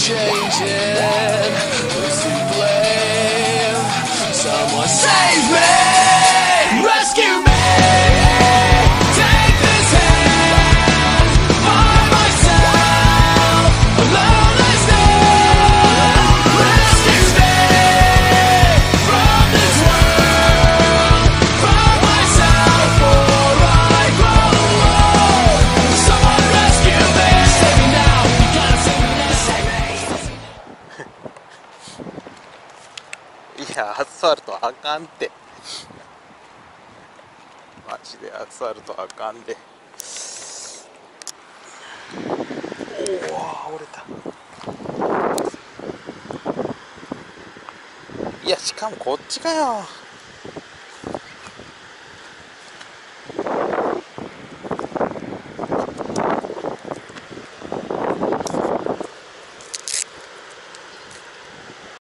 changing. Who's to blame? Someone save me! アスファルトあかんって。でアスファルトあかんで。おお折れた。いやしかもこっちかよ。